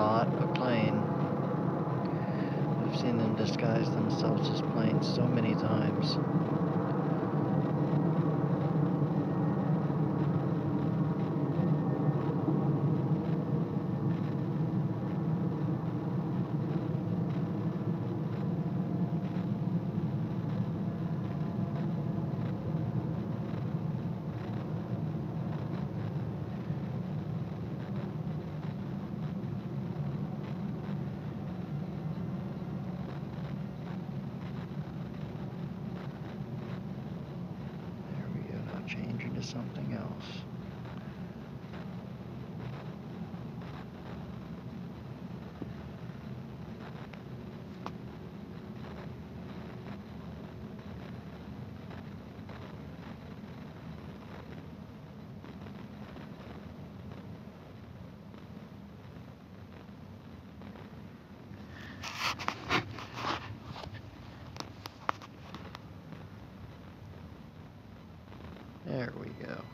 not a plane. I've seen them disguise themselves as planes so many change into something else. There we go.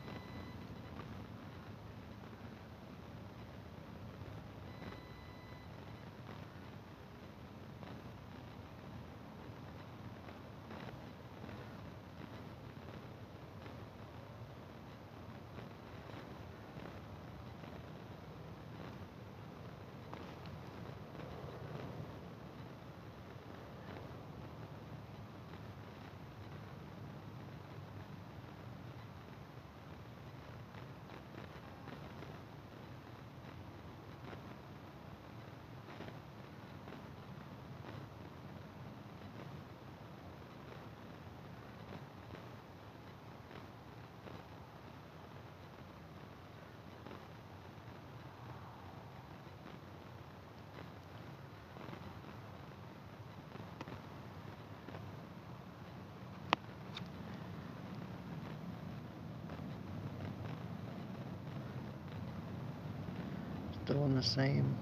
Still in the same.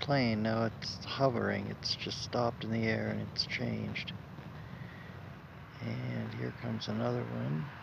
Plane, now it's hovering, it's just stopped in the air and it's changed. And here comes another one.